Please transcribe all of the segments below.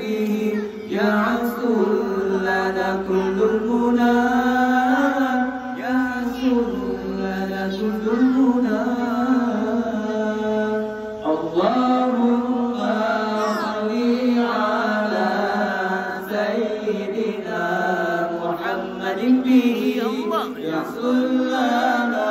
يا يعز لنا كل الهنا يا يعز لنا كل الهنا اللهم صل على سيدنا محمد به يعز لنا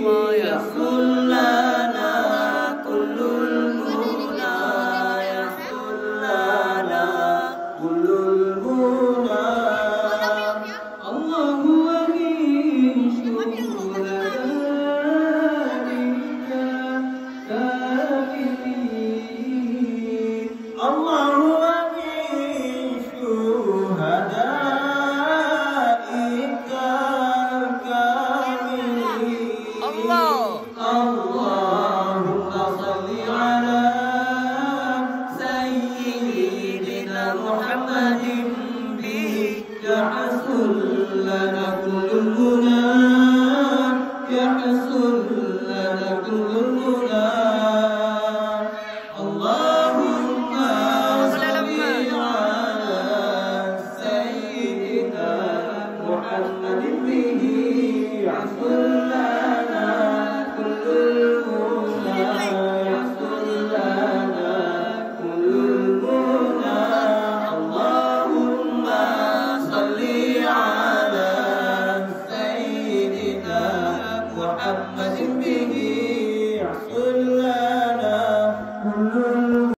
به الله سيدنا محمد به يحصل لنا كل المنى يحصل لنا كل المنى اللهم صل على سيدنا محمد به يحصل لنا